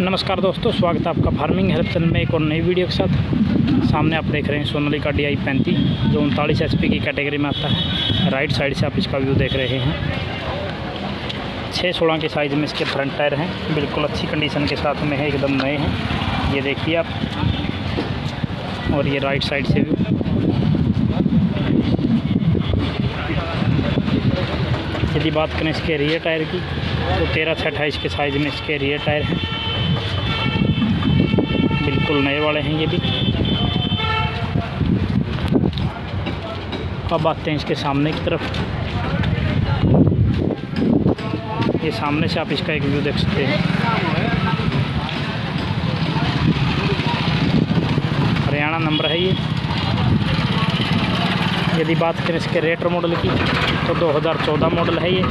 नमस्कार दोस्तों, स्वागत है आपका फ़ार्मिंग हेल्प चैनल में एक और नई वीडियो के साथ। सामने आप देख रहे हैं सोनालिका डी आई पैंतीस जो उनतालीस एच की कैटेगरी में आता है। राइट साइड से आप इसका व्यू देख रहे हैं। छः सोलह के साइज़ में इसके फ्रंट टायर हैं। बिल्कुल अच्छी कंडीशन के साथ में है, एकदम नए हैं। ये देखिए आप। और ये राइट साइड से व्यू यदि बात करें इसके रियर टायर की तो तेरह से अट्ठाईस के साइज़ में इसके रियर टायर हैं। बिल्कुल नए वाले हैं ये भी। अब आते हैं इसके सामने की तरफ़। ये सामने से आप इसका एक व्यू देख सकते हैं। हरियाणा नंबर है ये। यदि बात करें इसके रेटर मॉडल की तो 2014 मॉडल है ये।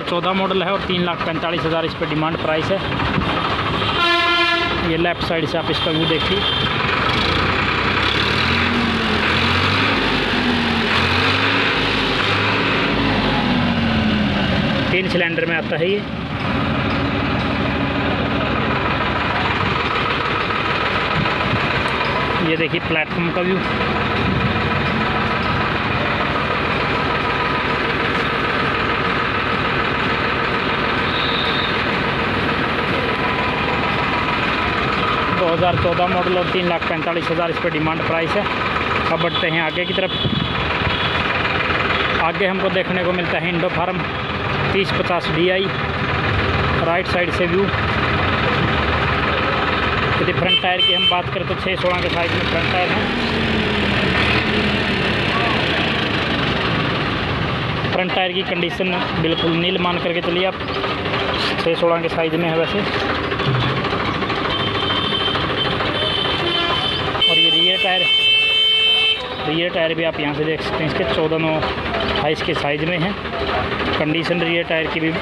दो हज़ार चौदह मॉडल है और तीन लाख पैंतालीस हज़ार इस पर डिमांड प्राइस है। ये लेफ़्ट साइड से आप इसका व्यू देखिए। तीन सिलेंडर में आता है ये। ये देखिए प्लेटफॉर्म का व्यू। दो हज़ार चौदह मॉडल और तीन लाख पैंतालीस हज़ार इस पर डिमांड प्राइस है। अब बढ़ते हैं आगे की तरफ़। आगे हमको देखने को मिलता है इंडो फार्म तीस पचास डी आई राइट साइड से व्यू यदि फ्रंट टायर की हम बात करें तो छः सोलह के साइज़ में फ्रंट टायर हैं। फ्रंट टायर की कंडीशन बिल्कुल नील मान करके चलिए आप। छः सोलह के साइज़ में है वैसे। ये टायर रियर टायर भी आप यहाँ से देख सकते हैं, इसके चौदह नौ अट्ठाईस के साइज़ में है। कंडीशन रियर टायर की भी।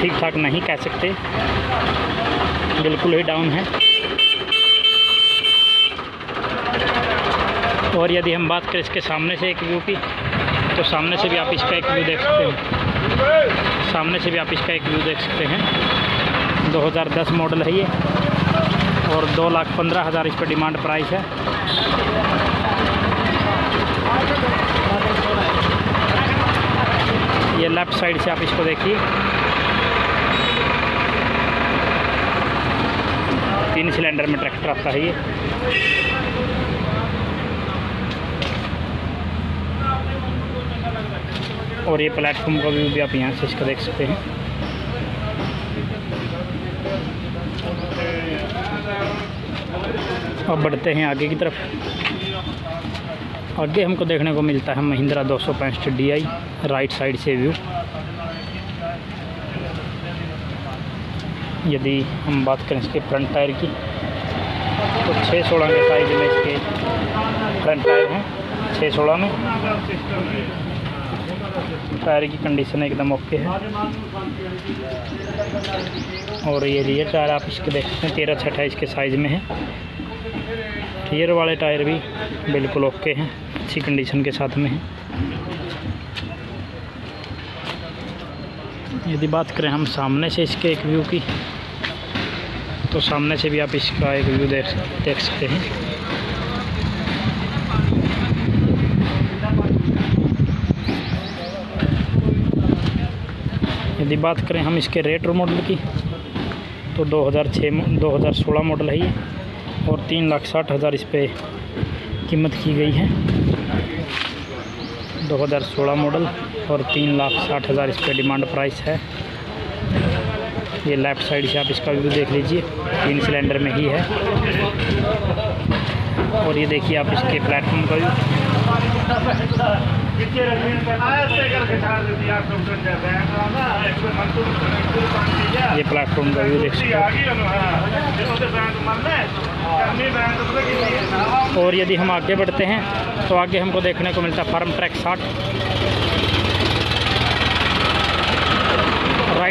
ठीक ठाक नहीं कह सकते। बिल्कुल ही डाउन है। और यदि हम बात करें इसके सामने से एक व्यू की तो सामने से भी आप इसका एक व्यू देख सकते हैं। सामने से भी आप इसका एक व्यू देख सकते हैं। 2010 मॉडल है ये। और दो लाख पंद्रह हज़ार इस पर डिमांड प्राइस है। ये लेफ़्ट साइड से आप इसको देखिए। तीन सिलेंडर में ट्रैक्टर आता है ये। और ये प्लेटफॉर्म का व्यू भी आप यहाँ से इसका देख सकते हैं। अब बढ़ते हैं आगे की तरफ़। आगे हमको देखने को मिलता है महिंद्रा दो सौ पैंसठ डी आई राइट साइड से व्यू यदि हम बात करें इसके फ्रंट टायर की तो छः सोलह के साइज़ में इसके फ्रंट टायर हैं छः सोलह में। टायर की कंडीशन एकदम ओके है। और ये रियर टायर आप इसके देख सकते हैं, तेरह से अट्ठाईस के साइज़ में है। रियर वाले टायर भी बिल्कुल ओके हैं, अच्छी कंडीशन के साथ में है। यदि बात करें हम सामने से इसके एक व्यू की तो सामने से भी आप इसका एक व्यू देख देख सकते हैं। यदि बात करें हम इसके रेट्रो मॉडल की तो 2006 2016 मॉडल है ये, और तीन लाख साठ हज़ार इस पर कीमत की गई है। 2016 मॉडल और तीन लाख साठ हज़ार इस पर डिमांड प्राइस है। ये लेफ़्ट साइड से आप इसका व्यू देख लीजिए, तीन सिलेंडर में ही है। और ये देखिए आप इसके प्लेटफॉर्म का व्यू। ये प्लेटफॉर्म का व्यू देख सकते हैं? और यदि हम आगे बढ़ते हैं तो आगे हमको देखने को मिलता है फार्म ट्रैक साठ।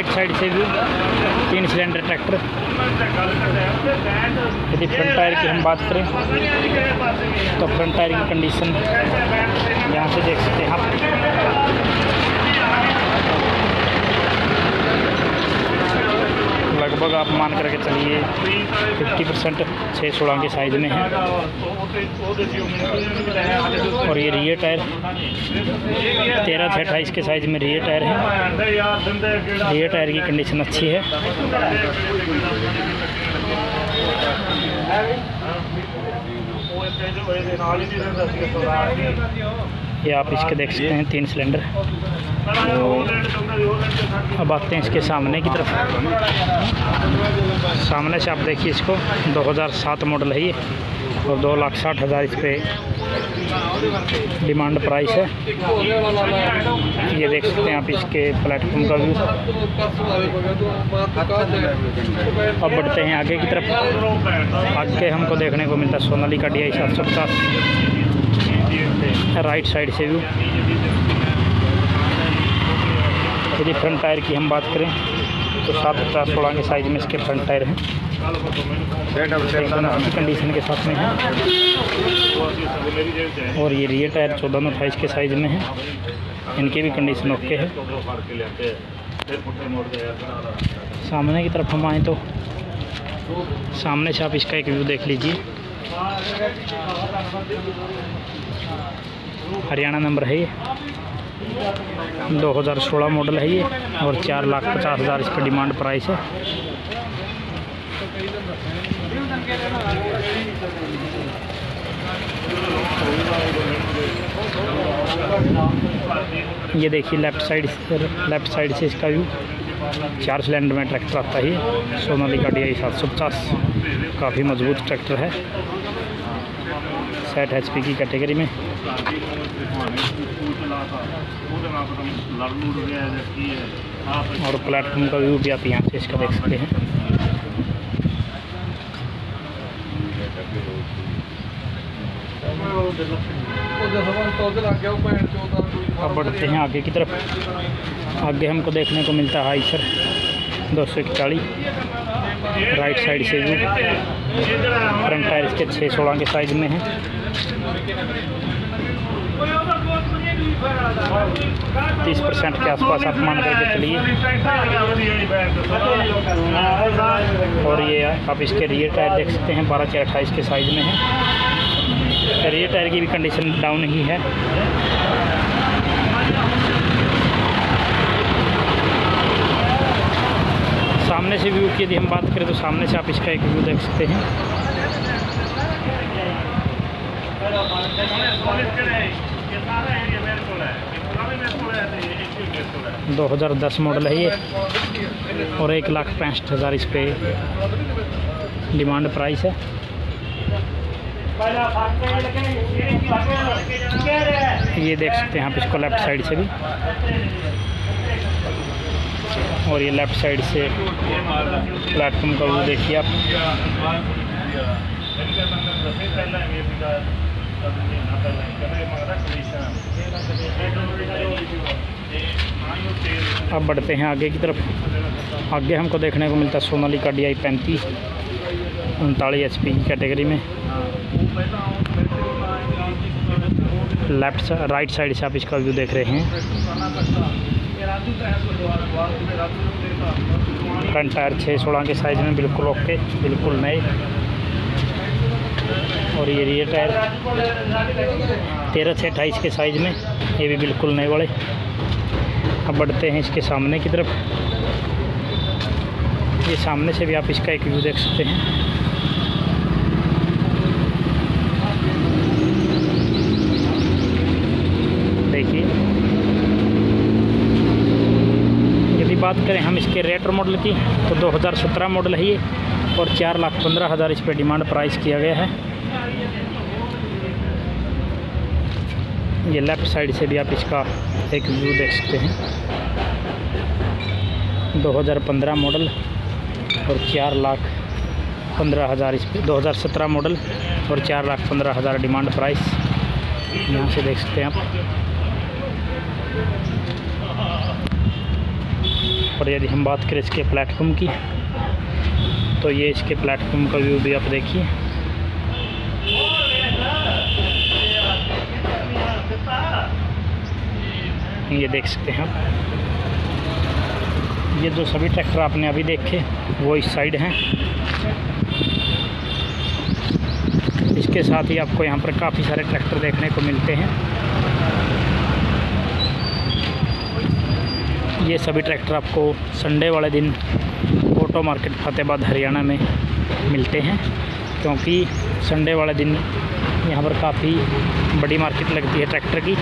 राइट साइड से भी तीन सिलेंडर ट्रैक्टर यदि फ्रंट टायर की हम बात करें तो फ्रंट टायर की कंडीशन यहाँ से देख सकते हैं आप। लगभग आप मान करके चलिए फिफ्टी परसेंट छः सोलह के साइज़ में है। और ये रियर टायर तेरह से अट्ठाईस के साइज़ में रियर टायर है। रियर टायर की कंडीशन अच्छी है। ये आप इसके देख सकते हैं, तीन सिलेंडर तो अब आते हैं इसके सामने की तरफ़। सामने से आप देखिए इसको 2007 मॉडल है ये, और दो लाख साठ हज़ार इस पर डिमांड प्राइस है। ये देख सकते हैं आप इसके प्लेटफॉर्म का व्यू अब बढ़ते हैं आगे की तरफ़। आगे हमको देखने को मिलता है, सोनाली का डी आई सात सौ पचास। राइट साइड से व्यू। यदि फ्रंट टायर की हम बात करें तो सात पचास सोलह के साइज़ में इसके फ्रंट टायर हैं। अच्छी कंडीशन के साथ में है। और ये रियर टायर चौदह नौ अट्ठाईस के साइज़ में है। इनकी भी कंडीशन ओके है। सामने की तरफ़ हम आएँ तो सामने से आप इसका एक व्यू देख लीजिए। हरियाणा नंबर है ये। 2016 मॉडल है ये और चार लाख पचास हज़ार इस पर डिमांड प्राइस है। ये देखिए लेफ़्ट साइड लेफ़्ट साइड से इसका व्यू। चार सिलेंडर में ट्रैक्टर आता है सोनालिका डी आई सात सौ पचास। काफ़ी मज़बूत ट्रैक्टर है। सेट एच की कैटेगरी में। और प्लेटफॉर्म का व्यू भी आप यहाँ से इसका देख सकते हैं। अब बढ़ते हैं आगे की तरफ़। आगे हमको देखने को मिलता है सर दो सौ इकतालीस। राइट साइड से व्यू फ्रंट टायर इसके छः सोलह के साइज़ में है। तीस परसेंट के आसपास आप मान करके चलिए। और ये आप इसके रियर टायर देख सकते हैं, बारह चार अट्ठाईस के साइज़ में है। रियर टायर की भी कंडीशन डाउन ही है। सामने से व्यू की यदि हम बात करें तो सामने से आप इसका एक व्यू देख सकते हैं। दो हज़ार दस मॉडल है ये और एक लाख पैंसठ हज़ार इस पर डिमांड प्राइस है। ये देख सकते हैं आप इसको लेफ़्ट साइड से भी। और ये लेफ़्ट साइड से प्लेटफॉर्म का व्यू देखिए आप। अब बढ़ते हैं आगे की तरफ़। आगे हमको देखने को मिलता है सोनालिका डी आई पैंतीस, उनतालीस एच पी कैटेगरी में। लेफ़्ट राइट साइड से आप इसका व्यू देख रहे हैं। फ्रंट टायर छः सोलह के साइज़ में बिल्कुल ओके बिल्कुल नए। और ये रियर टायर तेरह से अट्ठाईस के साइज़ में, ये भी बिल्कुल नए वाले। अब बढ़ते हैं इसके सामने की तरफ़। ये सामने से भी आप इसका एक व्यू देख सकते हैं। बात करें हम इसके रेटर मॉडल की तो 2017 मॉडल है ये, और चार लाख पंद्रह हज़ार इस पर डिमांड प्राइस किया गया है। ये लेफ़्ट साइड से भी आप इसका एक व्यू देख सकते हैं। 2015 मॉडल और चार लाख पंद्रह हज़ार इस पर दो मॉडल और चार लाख पंद्रह हज़ार डिमांड प्राइस यहाँ से देख सकते हैं आप। और यदि हम बात करें इसके प्लेटफॉर्म की तो ये इसके प्लेटफॉर्म का व्यू भी आप देखिए। ये देख सकते हैं ये जो सभी ट्रैक्टर आपने अभी देखे, वो इस साइड हैं। इसके साथ ही आपको यहाँ पर काफ़ी सारे ट्रैक्टर देखने को मिलते हैं। ये सभी ट्रैक्टर आपको संडे वाले दिन ऑटो मार्केट फतेहाबाद, हरियाणा में मिलते हैं, क्योंकि संडे वाले दिन यहाँ पर काफ़ी बड़ी मार्केट लगती है ट्रैक्टर की।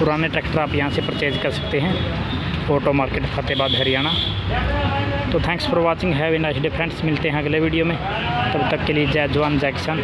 पुराने ट्रैक्टर आप यहाँ से परचेज कर सकते हैं। Auto market Fatehabad Haryana. तो thanks for watching have in nice day friends मिलते हैं अगले वीडियो में। तब तक के लिए जय जवान, जय किसान।